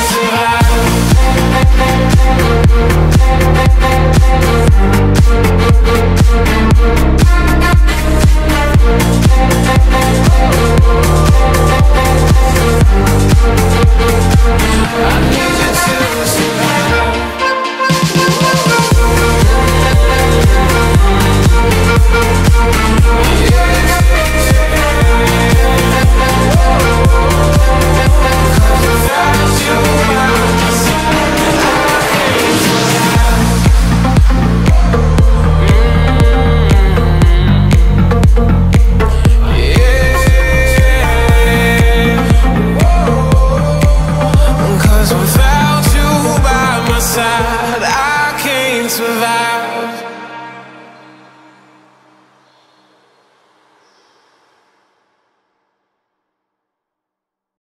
Survive.